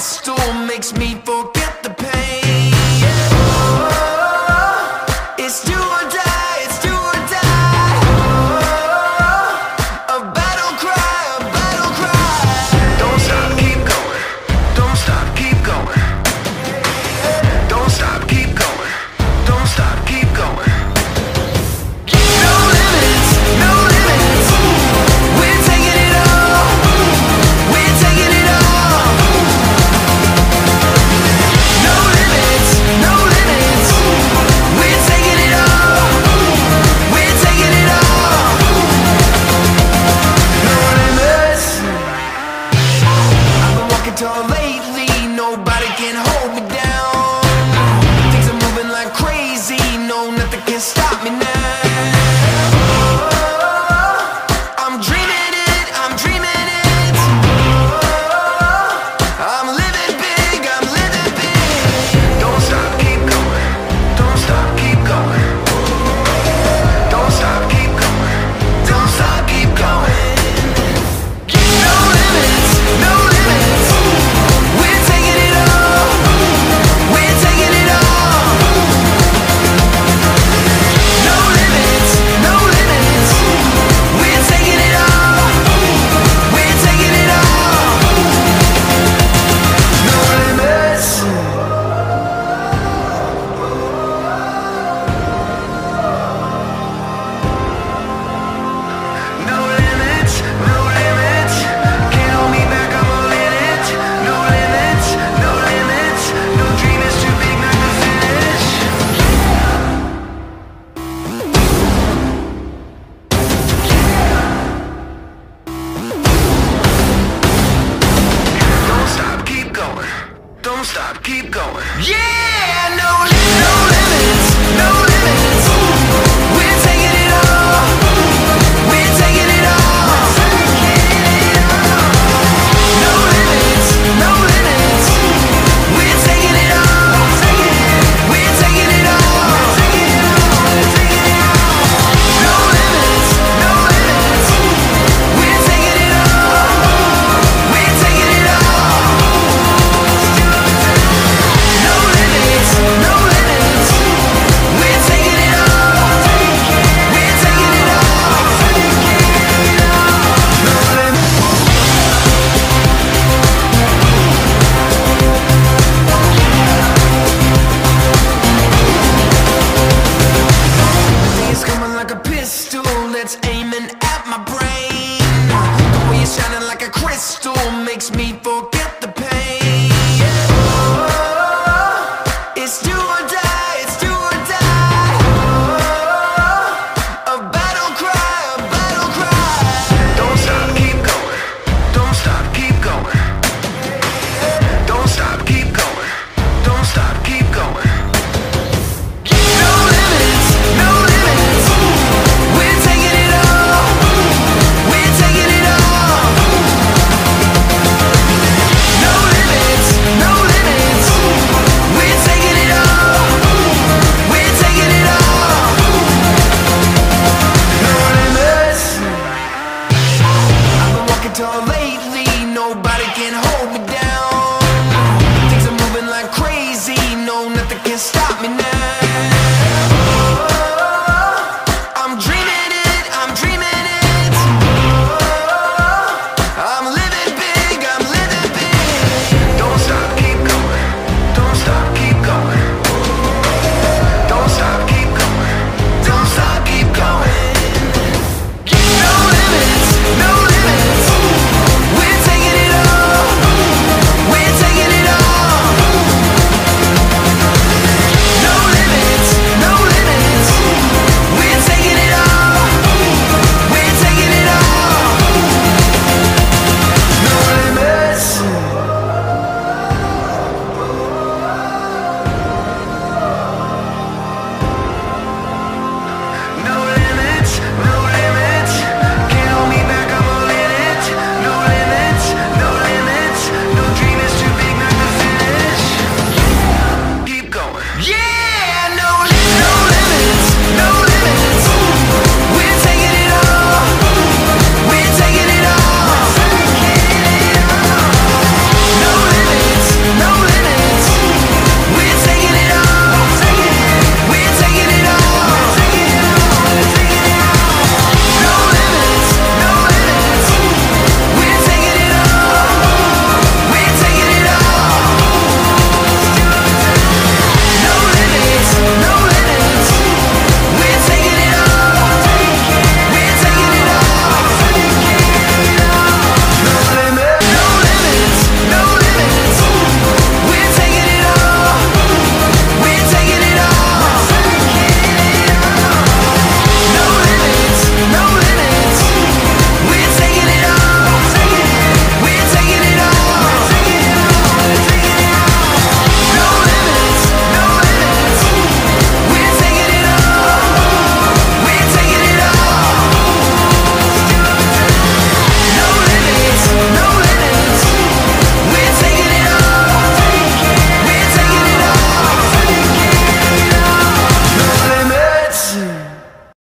stool makes me forget. Yeah, no, limits, no limits, no limits. me. don't let